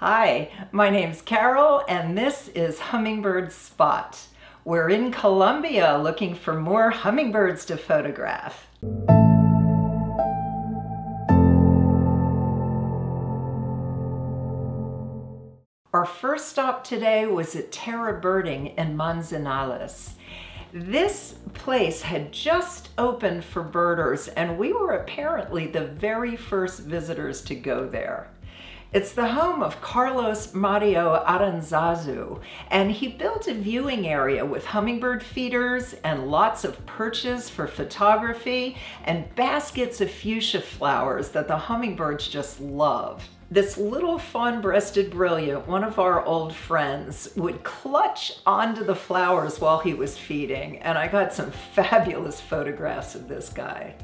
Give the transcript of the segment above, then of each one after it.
Hi, my name's Carole and this is Hummingbird Spot. We're in Colombia looking for more hummingbirds to photograph. Our first stop today was at Terra Birding in Manzanales. This place had just opened for birders and we were apparently the very first visitors to go there. It's the home of Carlos Mario Aranzazu, and he built a viewing area with hummingbird feeders and lots of perches for photography and baskets of fuchsia flowers that the hummingbirds just love this little fawn-breasted brilliant, one of our old friends, would clutch onto the flowers while he was feeding, and I got some fabulous photographs of this guy.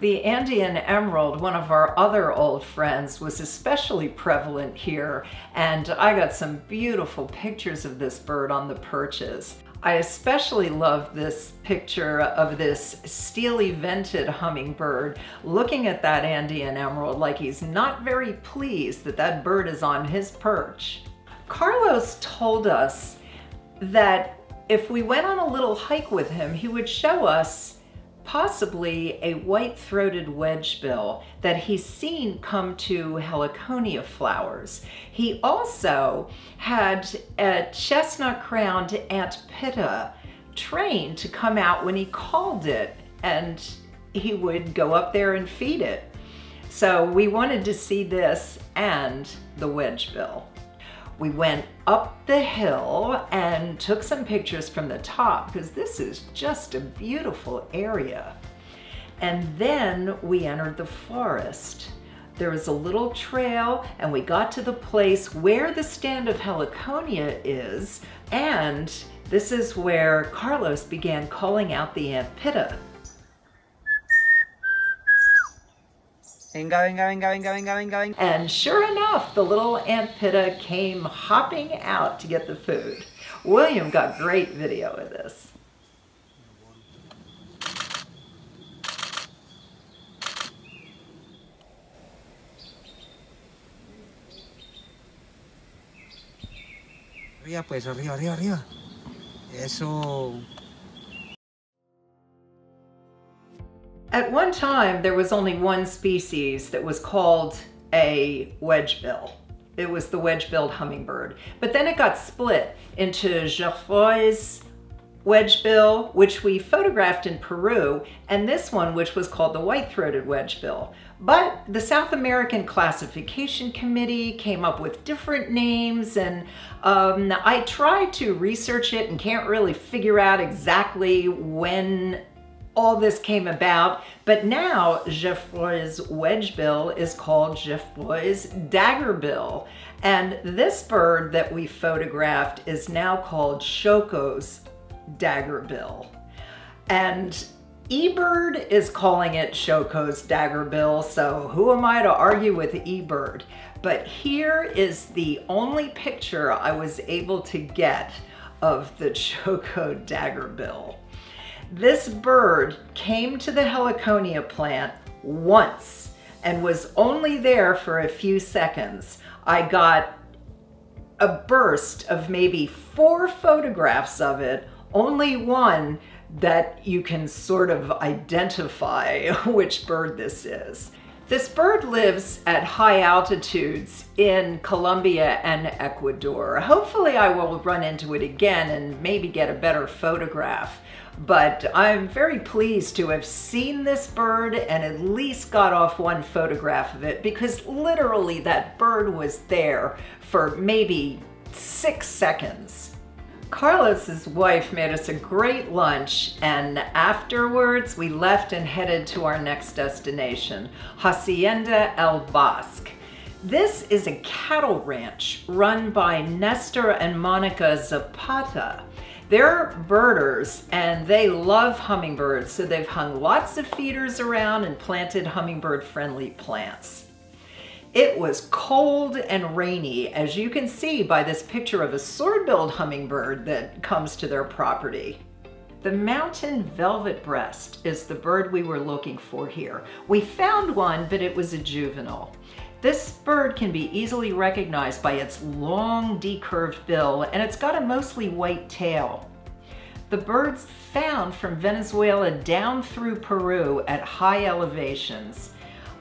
The Andean emerald, one of our other old friends, was especially prevalent here, and I got some beautiful pictures of this bird on the perches. I especially love this picture of this steely vented hummingbird looking at that Andean emerald like he's not very pleased that that bird is on his perch. Carlos told us that if we went on a little hike with him, he would show us possibly a white-throated wedgebill that he's seen come to heliconia flowers. He also had a chestnut-crowned antpitta trained to come out when he called it and he would go up there and feed it. So we wanted to see this and the wedgebill. We went up the hill and took some pictures from the top because this is just a beautiful area. And then we entered the forest. There was a little trail and we got to the place where the stand of Heliconia is and this is where Carlos began calling out the ant Venga, venga, venga, venga, venga, venga, venga. And sure enough, the little antpitta came hopping out to get the food. William got great video of this. Arriba pues, arriba, arriba, arriba. Eso. At one time, there was only one species that was called a wedgebill. It was the wedge-billed hummingbird. But then it got split into Geoffroy's wedgebill, which we photographed in Peru, and this one, which was called the white-throated wedgebill. But the South American Classification Committee came up with different names, and um, I tried to research it and can't really figure out exactly when all this came about, but now Geoffroy's wedgebill is called Geoffroy's daggerbill. And this bird that we photographed is now called Choco's daggerbill. And eBird is calling it Choco's daggerbill, so who am I to argue with eBird? But here is the only picture I was able to get of the Choco daggerbill. This bird came to the heliconia plant once and was only there for a few seconds. I got a burst of maybe four photographs of it, only one that you can sort of identify which bird this is. This bird lives at high altitudes in Colombia and Ecuador. Hopefully I will run into it again and maybe get a better photograph but I'm very pleased to have seen this bird and at least got off one photograph of it because literally that bird was there for maybe six seconds. Carlos's wife made us a great lunch and afterwards we left and headed to our next destination, Hacienda El Bosque. This is a cattle ranch run by Nestor and Monica Zapata. They're birders and they love hummingbirds, so they've hung lots of feeders around and planted hummingbird friendly plants. It was cold and rainy, as you can see by this picture of a sword-billed hummingbird that comes to their property. The mountain velvetbreast is the bird we were looking for here. We found one, but it was a juvenile. This bird can be easily recognized by its long decurved bill and it's got a mostly white tail. The bird's found from Venezuela down through Peru at high elevations.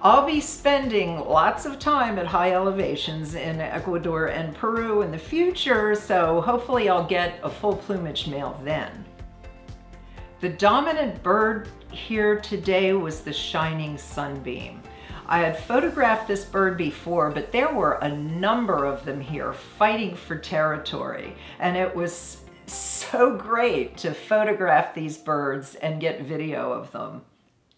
I'll be spending lots of time at high elevations in Ecuador and Peru in the future, so hopefully I'll get a full plumage male then. The dominant bird here today was the shining sunbeam. I had photographed this bird before, but there were a number of them here fighting for territory, and it was so great to photograph these birds and get video of them.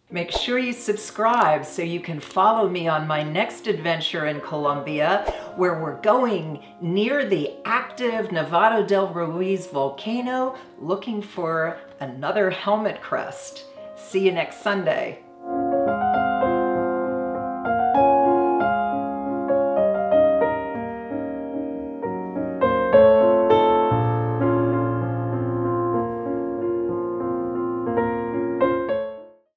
Make sure you subscribe so you can follow me on my next adventure in Colombia, where we're going near the active Nevado del Ruiz volcano looking for another helmet crest. See you next Sunday.